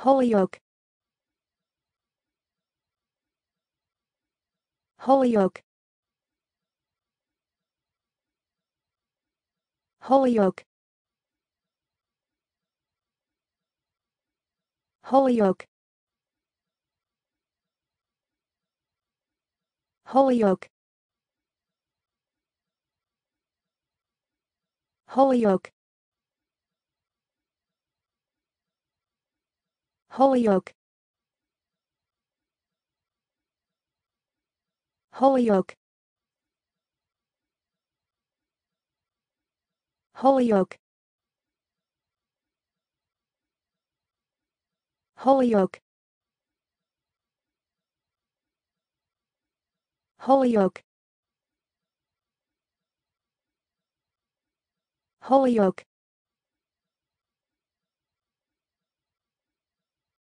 Holyoke. Holyoke. Holyoke. Holyoke. Holyoke. Holyoke Holyoke. Holyoke. Holyoke. Holyoke. Holyoke. Holyoke